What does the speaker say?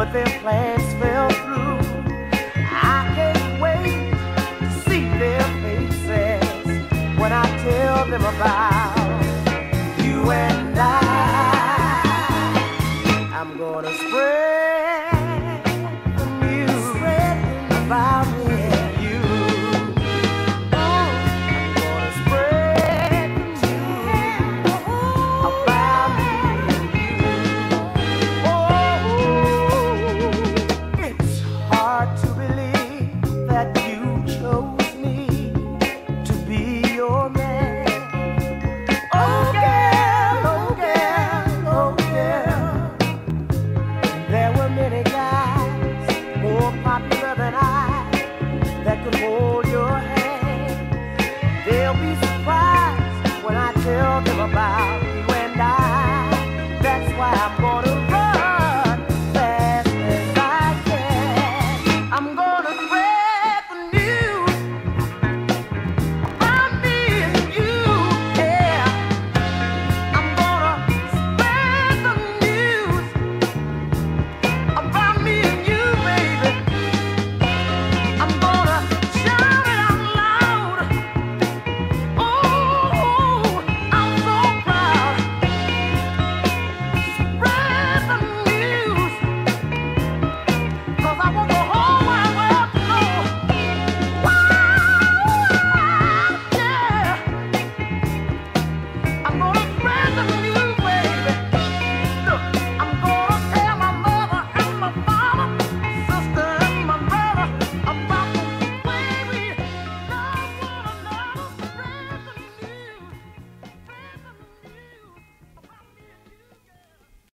but their plans fell through. I can't wait to see their faces when I tell them about you and I. I'm gonna spread. Surprised when I tell them about